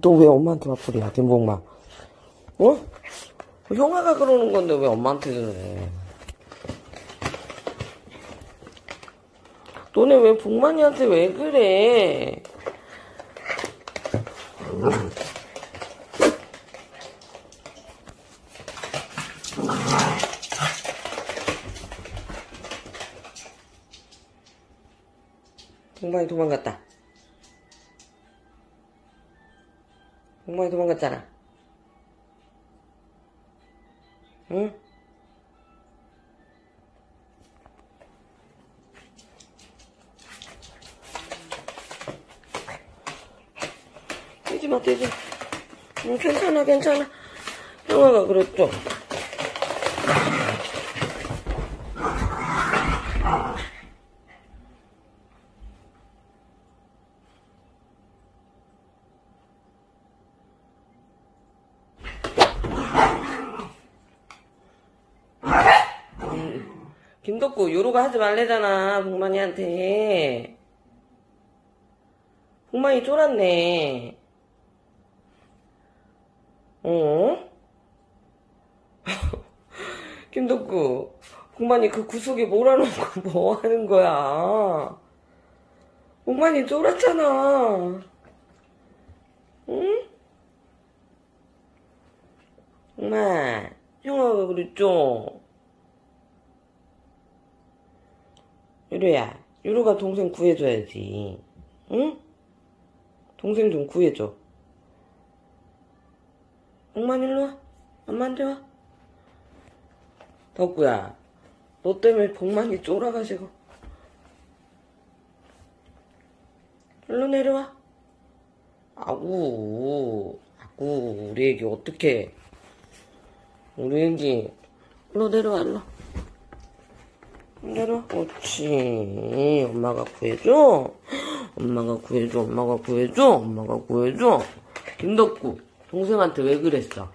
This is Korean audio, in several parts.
너 왜 엄마한테 화풀이야, 김복만? 어? 형아가 그러는 건데 왜 엄마한테 그래? 너네 왜 복만이한테 왜 그래? 복만이 도망갔다. 복만이 도망갔잖아. 응? 뛰지 마, 뛰지 마. 응, 괜찮아, 괜찮아. 형아가 그랬죠. 김덕구 요로가 하지 말래잖아 복만이한테 복만이 쫄았네 어? 김덕구 복만이 그 구석에 몰아놓고 뭐 하는 거야 복만이 쫄았잖아 응? 복만 형아가 그랬죠? 유로야, 유로가 동생 구해줘야지. 응? 동생 좀 구해줘. 엄마 일로 와. 엄마한테 와. 덕구야, 너 때문에 복만이 쫄아가지고. 일로 내려와. 아구, 아구, 우리 애기 어떡해. 우리 애기, 일로 내려와, 일로. 내려. 옳지. 엄마가 구해줘. 엄마가 구해줘. 엄마가 구해줘. 엄마가 구해줘. 김덕구, 동생한테 왜 그랬어?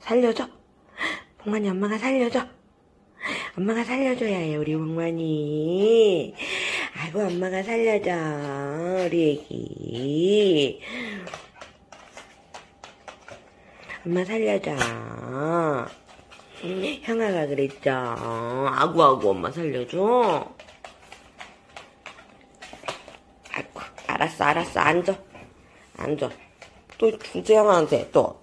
살려줘. 봉만이 엄마가 살려줘. 엄마가 살려줘야 해, 우리 봉만이. 아이고, 엄마가 살려줘. 우리 애기. 엄마 살려줘. 형아가 그랬죠. 아구아구 엄마 살려줘. 아이고, 알았어, 알았어. 앉아. 앉아. 또 준재 형한테 또